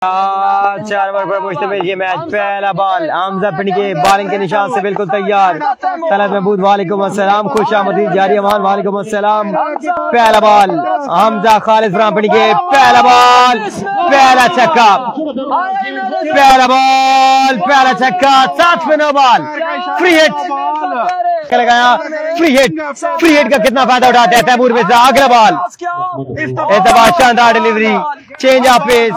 चार ओवर पर मुश्तमिल ये मैच पहला बॉल हमजा पिंड के बॉलिंग के निशान से बिल्कुल तैयार। तलत महबूद वालेकुम अस्सलाम, खुश आमदीद, जारी अमान, वालेकुम अस्सलाम। पहला बॉल हमजा खालिद पिंड के, पहला बॉल पहला छक्का। पहला बॉल पहला छक्का, सात में नो बॉल फ्री हिट लगाया? फ्री हिट फ्री हिट का कितना फ़ायदा उठाते हैं तैमूर में अगला बॉल एतबार शानदार डिलीवरी चेंज ऑफ़ पेस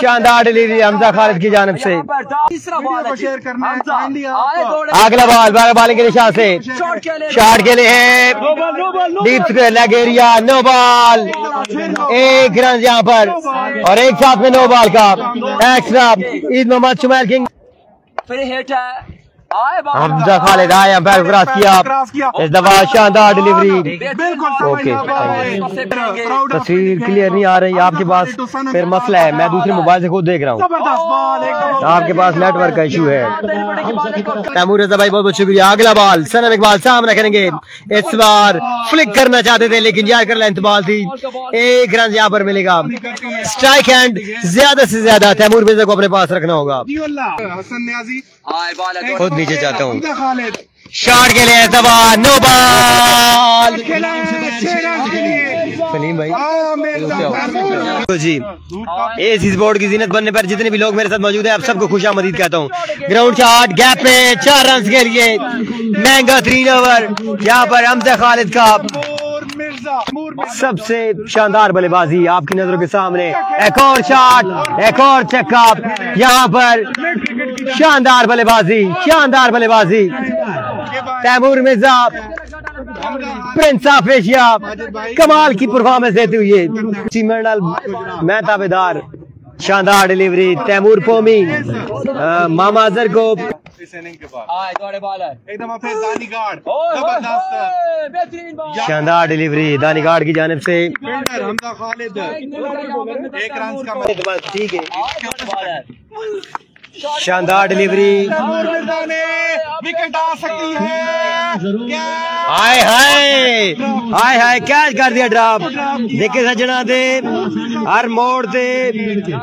शानदार डिलीवरी हमजा खालिद की जानब से तीसरा बॉल शेयर करना काइंडली आए दौड़े। अगला बॉल बारह बॉलिंग के निशान से शॉट के लिए है। Deep square leg area no ball एक रन यहाँ पर। और एक साथ में नो बॉल का। एक्स्ट्रा ईद मोहम्मद शुमैर किंग फिर हिट है। हमजा खालिद आए अंपायर क्रॉस किया। इस दफ़ा शानदार डिलीवरी ओके। तस्वीर क्लियर नहीं आ रही आपके पास फिर मसला है मैं दूसरे मोबाइल से खुद देख रहा हूँ। ज़बरदस्त बॉल एकदम आपके पास नेटवर्क का इशू है। तैमूर रजा भाई बहुत बहुत शुक्रिया। अगला बॉल सनम इकबाल सामना करेंगे। इस बार फ्लिक करना चाहते थे लेकिन यार कर लेंथ बॉल थी। एक रन यहाँ पर मिलेगा। स्ट्राइक हैंड ज़्यादा से ज़्यादा तैमूर मिर्ज़ा को अपने पास रखना होगा। हसन न्याजी है खुद नीचे चाहता हूँ। शॉट के लिए दबा नो बॉल। खेला छह रन के लिए सलीम भाई तो जी इस बोर्ड की जीनत बनने पर जितने भी लोग मेरे साथ मौजूद है आप सबको खुश आमदीद कहता हूँ। ग्राउंड शॉट गैप में चार रन के लिए। महँगा थ्री ओवर यहाँ पर हमजा खालिद का सबसे शानदार बल्लेबाजी आपकी नज़रों के सामने। एक और शॉट एक और चक्का यहाँ पर शानदार बल्लेबाजी शानदार बल्लेबाजी। Taimur Mirza prince of Asia कमाल की परफॉर्मेंस देते हुए सीमरनल मैं ताबेदार शानदार डिलीवरी तैमूर पोमी मामा अजहर को। एकदम फिर दानी गार्ड शानदार डिलीवरी की जानब से ठीक है। शानदार डिलीवरी। विकेट आ सकती है। हाय हाय। हाय हाय। कैच कर दिया ड्रॉप? देखे सजना दे हर मोड़ दे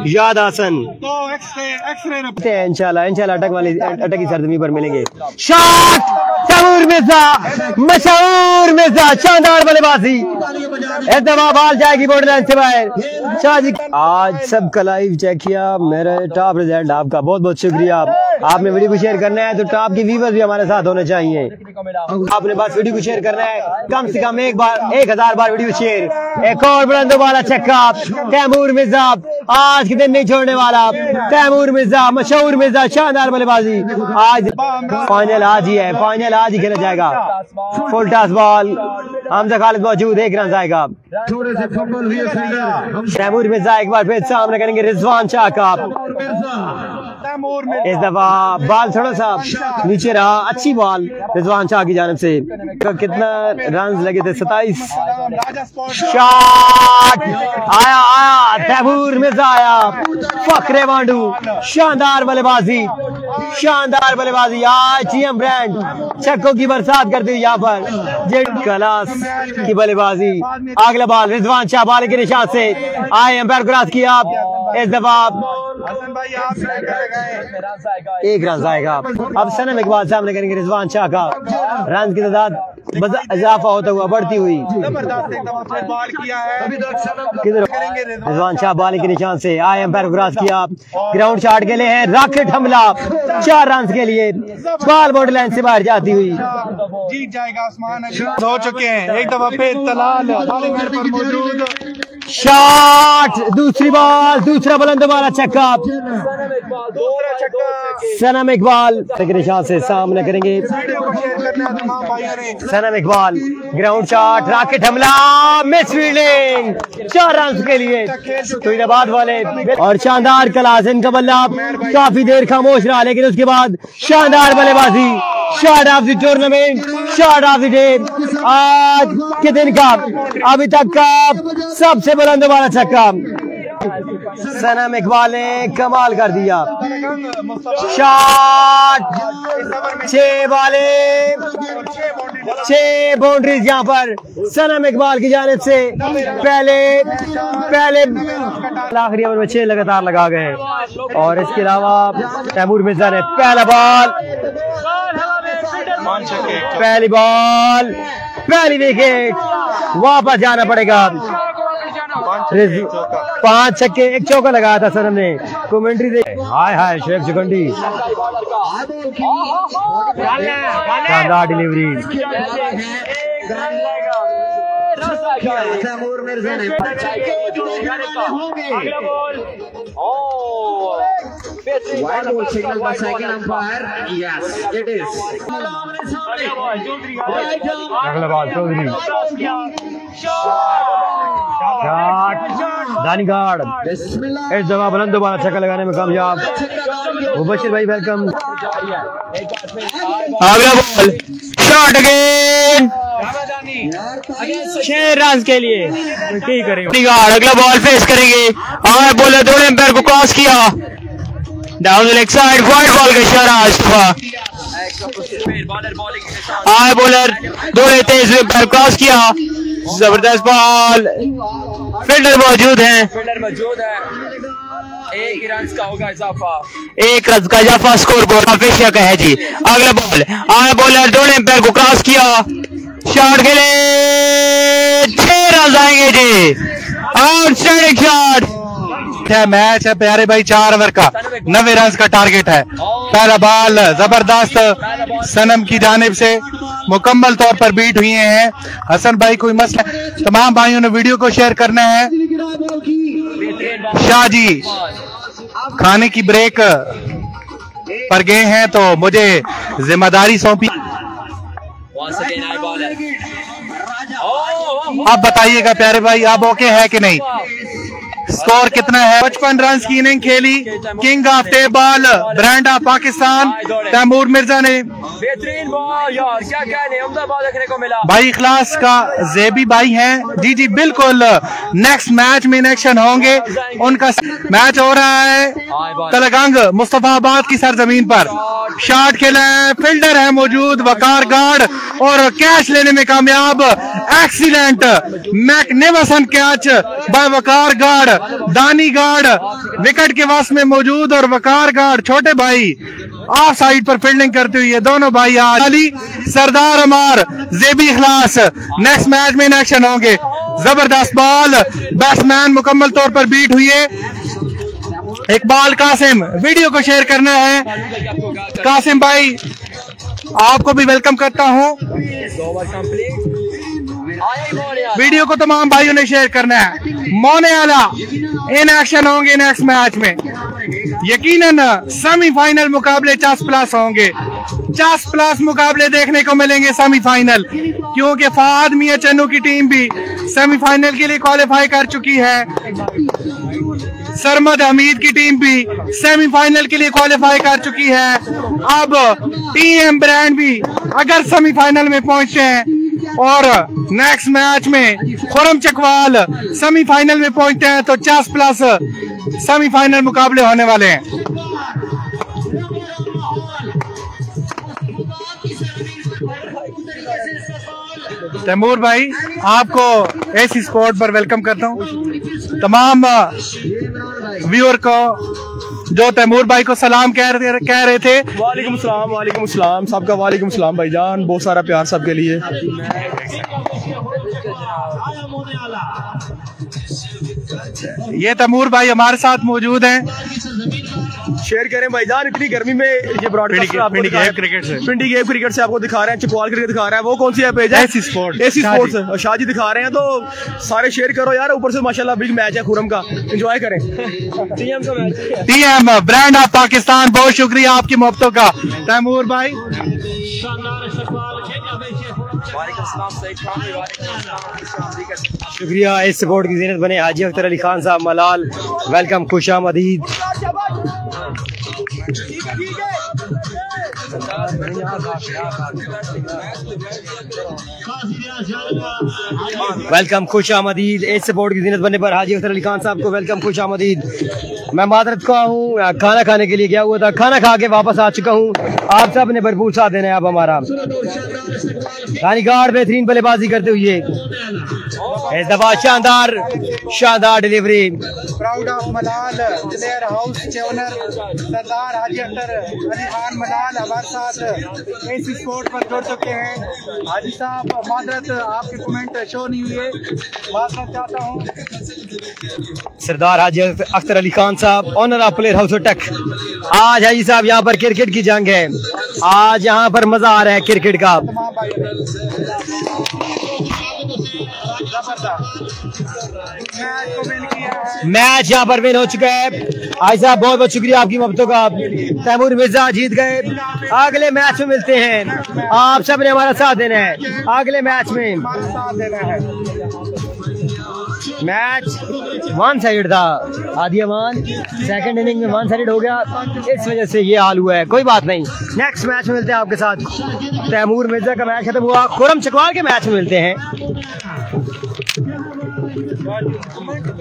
याद आसन। तो इंशाल्लाह इंशाल्लाह अटक वाली अटक की सरजमी पर मिलेंगे। शॉट! तैमूर मिर्ज़ा! मशहूर मिर्ज़ा शानदार बल्लेबाजी। इस दफ़ा बॉल जाएगी बोर्ड लाइन से बाहर। शाह जी आज सबका लाइव चेक किया मेरा टॉप रिज़ल्ट आपका बहुत बहुत बहुत शुक्रिया। आप आपने वीडियो को शेयर करना है तो टॉप की व्यूवर्स भी हमारे साथ होने चाहिए। आपने बस वीडियो को शेयर करना है कम से कम एक बार एक हज़ार बार वीडियो शेयर एक और बुलंद वाला चक्का तैमूर मिर्ज़ा आज के दिन नहीं छोड़ने वाला। तैमूर मिर्ज़ा मशहूर मिर्ज़ा शानदार बल्लेबाजी। आज फाइनल आज ही है फाइनल आज ही खेला जाएगा। Full toss ball Hamza Khalid मौजूद एक रन जाएगा। थोड़े से फंबल हुए तैमूर मिर्ज़ा एक बार फिर सामने करेंगे रिजवान शाह का इस दफ़ा बॉल थोड़ा सा नीचे रहा। अच्छी बॉल। रिजवान शाह की जानब से। कितना रन लगे थे? सताइस शॉट। आया आया। तैमूर मिर्ज़ा आया। फखरे मांडू शानदार बल्लेबाजी। शानदार बल्लेबाजी। आज टीएम ब्रांड छक्कों की बरसात कर दी यहाँ पर। जेड क्लास की बल्लेबाजी। अगला बॉल रिजवान शाह बाल के निशान से। आए एम्पायर क्रॉस किया इस दफ़ा हसन भाई आप एक रन आएगा अब सनम इकबाल सामने करेंगे रिजवान शाह का। रन की तादाद इजाफा होता हुआ बढ़ती हुई। है। किधर रिजवान शाह बाली के। निशान से आए एम्पायर क्रॉस किया ग्राउंड शॉट के लिए है रॉकेट हमला। चार रन के लिए बॉल बॉर्डर लाइन से बाहर जाती हुई। जीत जाएगा आसमान हो चुके हैं एक दफ़ा फिर तलाल पर मौजूद। शॉट दूसरी बॉल दूसरा बुलंद वाला छक्का दूसरा छक्का। सनम इकबाल निशान से सामने करेंगे। Sanam Iqbal ground shot rocket हमला मिस फील्डिंग चार रन के लिए। फरीदाबाद वाले और शानदार कलास इनका बल्ला। काफ़ी देर खामोश रहा लेकिन उसके बाद शानदार बल्लेबाजी। Shot of the tournament shot of the day आज के दिन का अभी तक का सबसे बुलंद वाला छक्का। सनम इकबाल ने कमाल कर दिया। शॉट! छह वाले छह बाउंड्रीज यहाँ पर। सनम इकबाल की जानब से पहले पहले आखिरी ओवर में छह लगातार लगा गए और इसके अलावा तैमूर मिर्ज़ा ने पहला बॉल पहली बॉल पहली विकेट वापस जाना पड़ेगा। पाँच छक्के एक चौका लगाया था सर हमने। कमेंट्री दे हाय हाय शेख चुकंडी शानदार डिलीवरी. अगला बॉल चौधरी। शॉट। Bismillah. इस दफ़ा बुलंद दोबारा छक्का लगाने में कामयाब। मुबशिर भाई वेलकम अगला बॉल। शॉट अगेन छह रन के लिए। ठीक करेंगे। अगला बॉल फेस करेंगे। और बोले दो एम्पायर को क्रॉस किया। Down leg side wide ball का इशारा आए बॉलर दो तेज क्रॉस किया। ज़बरदस्त बॉल फील्डर मौजूद हैं। फील्डर मौजूद है। एक रन का होगा इजाफा। एक रन का इजाफा स्कोर बोर्ड का का है जी। अगला बॉल आया बॉलर दो एम्पायर को क्रॉस किया। शॉट के लिए छह रन आएँगे जी। आउटस्टैंडिंग शॉट क्या मैच है प्यारे भाई चार ओवर का। नब्बे रन का टारगेट है। पहला बाल ज़बरदस्त सनम की जानिब से मुकम्मल तौर पर बीट हुई हैं। हसन भाई, कोई मसला? तमाम भाइयों ने वीडियो को शेयर करना है। शाह जी, खाने की ब्रेक पर गए हैं तो मुझे ज़िम्मेदारी सौंपी। आप बताइएगा, प्यारे भाई, आप ओके है कि नहीं? स्कोर कितना है? पचपन रन की इनिंग खेली। King of table brand of Pakistan Taimur Mirza ने। भाई इखलास का जेबी भाई हैं। जी जी बिल्कुल। नेक्स्ट मैच में इन एक्शन होंगे। उनका मैच हो रहा है तलगंग मुस्तफाबाद की सरजमीन पर। शॉट खेला है। फील्डर है मौजूद वकार गार्ड और कैच लेने में कामयाब। एक्सीलेंट मैकनेवसन कैच बाय वकार गार्ड दानी गार्ड विकेट के वास में मौजूद और वकार गार्ड छोटे भाई ऑफ़ साइड पर फील्डिंग करते हुए दोनों भाई आज अली, सरदार अमार, जेबी इखलास नेक्स्ट मैच में इन एक्शन होंगे। ज़बरदस्त बॉल बैट्समैन मुकम्मल तौर पर बीट हुए इकबाल कासिम वीडियो को शेयर करना है। कासिम भाई, आपको भी वेलकम करता हूँ। वीडियो को तमाम भाइयों ने शेयर करना है। मोने आला इन एक्शन होंगे नेक्स्ट मैच में। यकीनन सेमीफाइनल मुकाबले चास प्लस होंगे। चास प्लस मुकाबले देखने को मिलेंगे सेमीफाइनल क्योंकि फाद मिया चन्नू की टीम भी सेमीफाइनल के लिए क्वालिफाई कर चुकी है। सरमद हमीद की टीम भी सेमीफाइनल के लिए क्वालिफाई कर चुकी है। अब टीएम ब्रांड भी अगर सेमीफाइनल में पहुँचे हैं और नेक्स्ट मैच में खुरम चकवाल सेमीफाइनल में पहुँचते हैं तो चास प्लस सेमीफाइनल मुकाबले होने वाले हैं। तैमूर भाई, आपको ऐसी स्पॉट पर वेलकम करता हूँ। तमाम व्यूअर को जो तैमूर भाई को सलाम कह रहे कह रहे थे। वालेकुम सलाम वालेकुम सलाम सबका वालेकुम सलाम भाईजान बहुत सारा प्यार सबके लिए। ये तैमूर भाई हमारे साथ मौजूद हैं। शेयर करें भाईजान इतनी गर्मी में ये broadcast Pindi- Pindi game cricket से। पिंडी गेम क्रिकेट से आपको दिखा रहे हैं चकवाल क्रिकेट दिखा रहे हैं। वो कौन सी ऐप है AC Sport। A C Shah sports. जी। शाह जी दिखा रहे हैं तो सारे शेयर करो यार ऊपर से माशाल्लाह बिग मैच है खुरम का। एंजॉय करें। टीएम का मैच है टीएम ब्रांड ऑफ़ पाकिस्तान बहुत शुक्रिया आपकी मोहब्बतों का। तैमूर भाई। शुक्रिया इस सपोर्ट की जीनत बने हाजी अख्तर अली खान साहब, मलाल वेलकम खुशामदीद वेलकम खुश आमदीद। एज सपोर्ट की जीनत बनने पर हाजी अख्तर अली खान साहब को वेलकम खुश आमदीद। मैं मादरत का हूँ खाना खाने के लिए गया हुआ था। खाना खा के वापस आ चुका हूँ। आप सबने भरपूर साथ देना है आप हमारा। यानी गार्ड बेहतरीन बल्लेबाजी करते हुए इस दफ़ा शानदार शानदार delivery proud of Malal player house के ओनर सरदार हाजी अख्तर अली खान मलाल हमारे साथ इस स्पोर्ट पर जुड़ चुके हैं। हाजी साहब मादरत आपके कमेंट शो नहीं हुए माजरत चाहता हूँ। सरदार हाजी अख्तर अली खान साहब ऑनर ऑफ़ प्लेयर हाउस टक आज हाजी साहब यहाँ पर क्रिकेट की जंग है। आज यहाँ पर मज़ा आ रहा है क्रिकेट का। तमाम भाई मैच यहाँ पर विन हो चुका है। भाई साहब, बहुत बहुत शुक्रिया आपकी मोहब्बतों का। तैमूर मिर्ज़ा जीत गए। अगले मैच में मिलते हैं। आप सबने हमारा साथ देना है। अगले मैच में। मैच वन साइड था। आदि अमान सेकंड इनिंग में वन साइड हो गया। इस वजह से ये हाल हुआ है। कोई बात नहीं। नेक्स्ट मैच में मिलते हैं आपके साथ। तैमूर मिर्ज़ा का मैच खत्म हुआ। खुरम चकवाल के मैच में मिलते हैं। Jadi, semenjak.